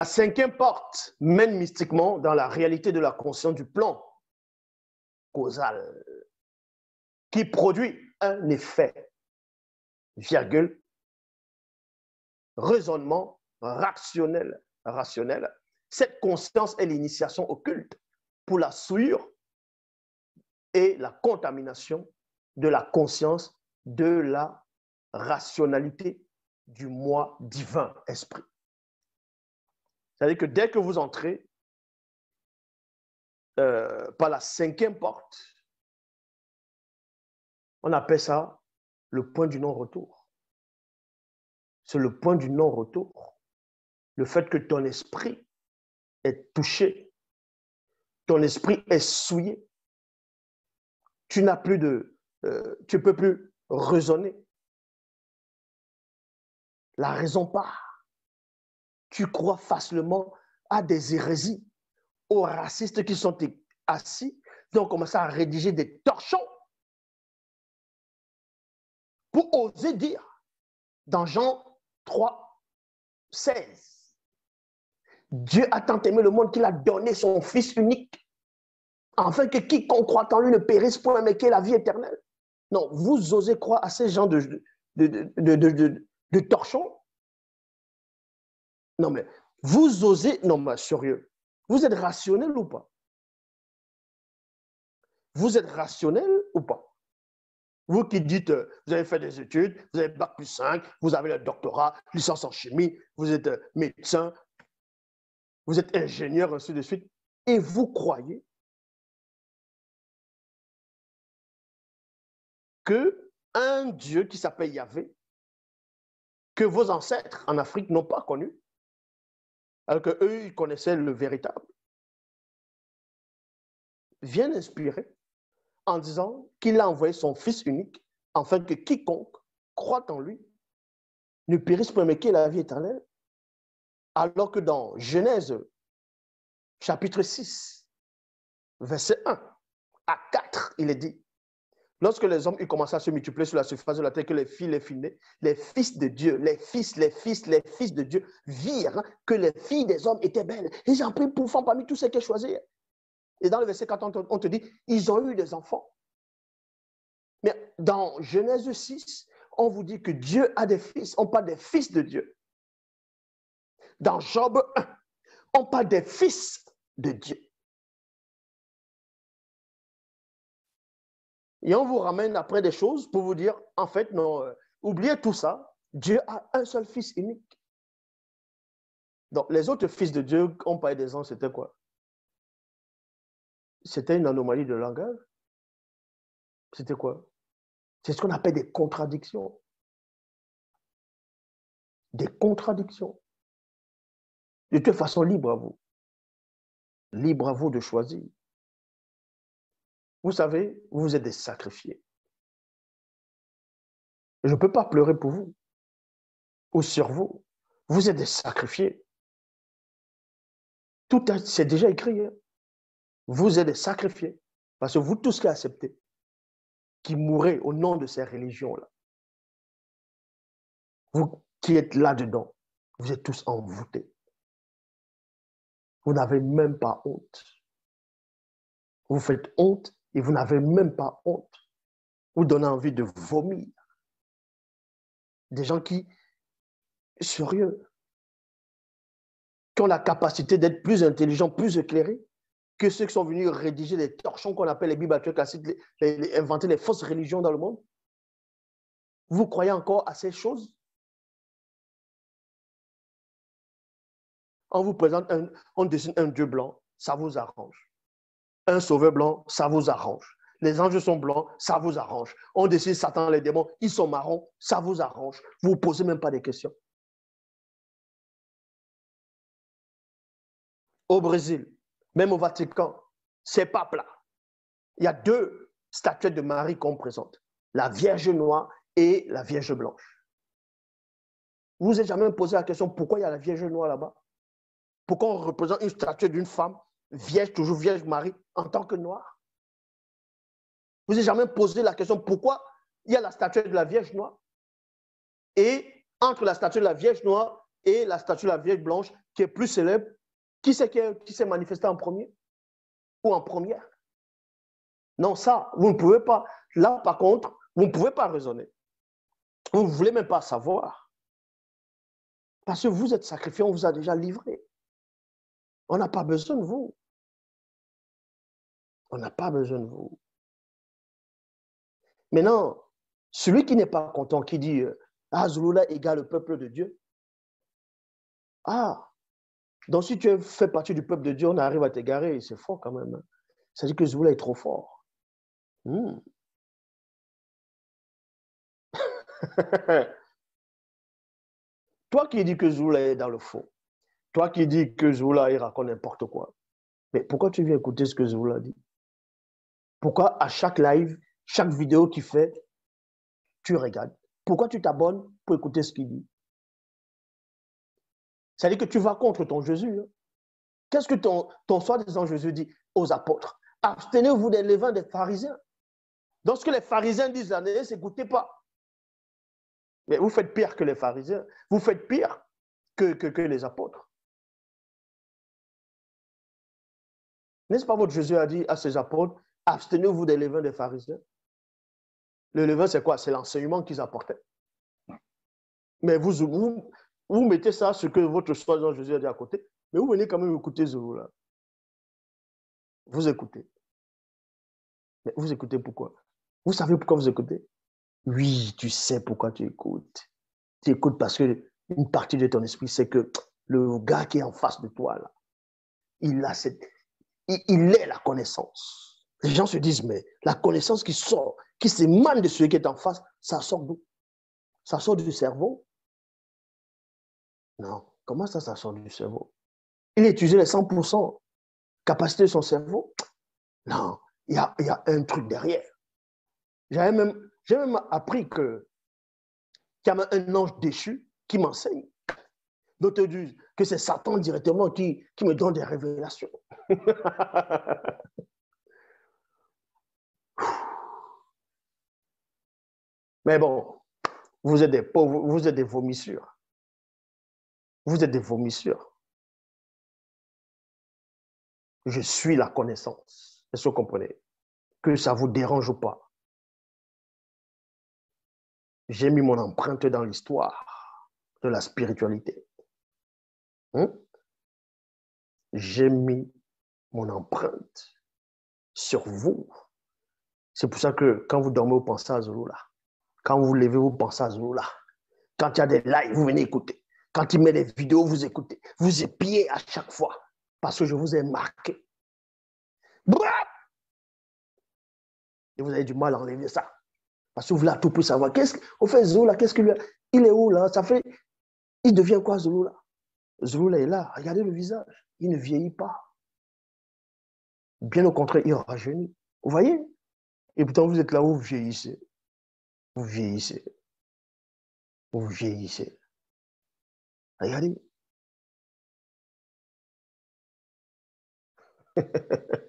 La cinquième porte mène mystiquement dans la réalité de la conscience du plan causal qui produit un effet, virgule, raisonnement rationnel, rationnel. Cette conscience est l'initiation occulte pour la souillure et la contamination de la conscience de la rationalité du moi divin esprit. C'est-à-dire que dès que vous entrez euh, par la cinquième porte, on appelle ça le point du non-retour. C'est le point du non-retour. Le fait que ton esprit est touché, ton esprit est souillé. Tu n'as plus de, euh, tu peux plus raisonner. La raison part. Tu crois facilement à des hérésies, aux racistes qui sont assis, donc commencent à rédiger des torchons pour oser dire dans Jean 3, 16, Dieu a tant aimé le monde qu'il a donné son Fils unique, afin que quiconque croit en lui ne périsse point, mais qu'il ait la vie éternelle. Non, vous osez croire à ces gens de, de, de, de torchons Non, mais vous osez, non, mais sérieux, vous êtes rationnel ou pas? Vous êtes rationnel ou pas? Vous qui dites, euh, vous avez fait des études, vous avez bac plus 5, vous avez le doctorat, licence en chimie, vous êtes euh, médecin, vous êtes ingénieur, ainsi de suite, et vous croyez que un Dieu qui s'appelle Yahvé, que vos ancêtres en Afrique n'ont pas connu, alors qu'eux, ils connaissaient le véritable, vient inspirer en disant qu'il a envoyé son Fils unique afin que quiconque croit en lui ne périsse pas, mais qu'il la vie éternelle. Alors que dans Genèse, chapitre 6, verset 1 à 4, il est dit, lorsque les hommes ont commencé à se multiplier sur la surface de la terre, que les filles, les filles, les fils de Dieu, les fils, les fils, les fils de Dieu virent que les filles des hommes étaient belles. Ils ont pris pour femme parmi tous ceux qui choisirent. Et dans le verset 4, on te dit, ils ont eu des enfants. Mais dans Genèse 6, on vous dit que Dieu a des fils, on parle des fils de Dieu. Dans Job 1, on parle des fils de Dieu. Et on vous ramène après des choses pour vous dire, en fait, non, euh, oubliez tout ça, Dieu a un seul fils unique. Donc, les autres fils de Dieu, on parlait des anges, c'était quoi? C'était une anomalie de langage? C'était quoi? C'est ce qu'on appelle des contradictions. Des contradictions. De toute façon, libre à vous. Libre à vous de choisir. Vous savez, vous êtes des sacrifiés. Je ne peux pas pleurer pour vous ou sur vous. Vous êtes des sacrifiés. Tout c'est déjà écrit. Hein vous êtes sacrifiés. Parce que vous tous qui acceptez, qui mourrez au nom de ces religions-là, vous qui êtes là-dedans, vous êtes tous envoûtés. Vous n'avez même pas honte. Vous faites honte et vous n'avez même pas honte. Vous donnez envie de vomir. Des gens qui, sérieux, qui ont la capacité d'être plus intelligents, plus éclairés, que ceux qui sont venus rédiger les torchons qu'on appelle les Bibles classiques, inventer les fausses religions dans le monde Vous croyez encore à ces choses? On vous présente, un, on dessine un Dieu blanc, ça vous arrange. Un sauveur blanc, ça vous arrange. Les anges sont blancs, ça vous arrange. On dessine Satan, les démons, ils sont marrons, ça vous arrange. Vous ne vous posez même pas des questions. Au Brésil, même au Vatican, c'est pas plat. Il y a deux statuettes de Marie qu'on présente, la Vierge noire et la Vierge blanche. Vous vous êtes jamais posé la question pourquoi il y a la Vierge noire là-bas? Pourquoi on représente une statue d'une femme, Vierge, toujours Vierge Marie, en tant que noire Vous êtes jamais posé la question pourquoi il y a la statue de la Vierge noire? Et entre la statue de la Vierge noire et la statue de la Vierge blanche, qui est plus célèbre, qui c'est qui s'est manifesté en premier ou en première? Non, ça, vous ne pouvez pas. Là, par contre, vous ne pouvez pas raisonner. Vous ne voulez même pas savoir. Parce que vous êtes sacrifié, on vous a déjà livré. On n'a pas besoin de vous. On n'a pas besoin de vous. Maintenant, celui qui n'est pas content, qui dit euh, Ah, Zulula égale le peuple de Dieu. Ah, donc si tu fais partie du peuple de Dieu, on arrive à t'égarer, c'est fort quand même. Ça hein. dit que Zulula est trop fort. Hmm. Toi qui dis que Zoula est dans le faux, toi qui dis que Zoula il raconte n'importe quoi, mais pourquoi tu viens écouter ce que Zoula dit? Pourquoi à chaque live, chaque vidéo qu'il fait, tu regardes? Pourquoi tu t'abonnes pour écouter ce qu'il dit? C'est-à-dire que tu vas contre ton Jésus. Hein. Qu'est-ce que ton, ton soi-disant Jésus dit aux apôtres? Abstenez-vous des levains des pharisiens. Donc, ce que les pharisiens disent là, ne s'écoutez pas. Mais vous faites pire que les pharisiens. Vous faites pire que, que, les apôtres. N'est-ce pas votre Jésus a dit à ses apôtres, abstenez-vous des levains des pharisiens? Le levain, c'est quoi? C'est l'enseignement qu'ils apportaient. Mais vous, vous, mettez ça, ce que votre soi Jésus a dit à côté, mais vous venez quand même écouter ce là Vous écoutez. Mais vous écoutez pourquoi? Vous savez pourquoi vous écoutez? Oui, tu sais pourquoi tu écoutes. Tu écoutes parce que une partie de ton esprit, c'est que le gars qui est en face de toi, là, il, a cette, il, est la connaissance. Les gens se disent, mais la connaissance qui sort, qui s'émane de celui qui est en face, ça sort d'où? Ça sort du cerveau? Non. Comment ça, ça sort du cerveau? Il a utilisé les 100% capacité de son cerveau? Non. Il y a, y a un truc derrière. Même j'ai même appris que qu'il y a un ange déchu qui m'enseigne. D'autres disent que c'est Satan directement qui, me donne des révélations. Mais bon, vous êtes des pauvres, vous êtes des vomissures. Vous êtes des vomissures. Je suis la connaissance. Est-ce que vous comprenez? Que ça vous dérange ou pas? J'ai mis mon empreinte dans l'histoire de la spiritualité. Hein? J'ai mis mon empreinte sur vous. C'est pour ça que quand vous dormez, vous pensez à Zouloula. Quand vous levez, vous pensez à Zouloula. Quand il y a des lives, vous venez écouter. Quand il met des vidéos, vous écoutez. Vous épiez à chaque fois parce que je vous ai marqué. Et vous avez du mal à enlever ça. Parce que vous voulez tout pour savoir. Qu'est-ce qu'on fait Zoula, qu'est-ce qu'il Il est où là? Ça fait. Il devient quoi Zoula Zoula est là. Regardez le visage. Il ne vieillit pas. Bien au contraire, il rajeunit. Vous voyez? Et pourtant, vous êtes là où vous vieillissez. Vous vieillissez. Vous vieillissez. Regardez.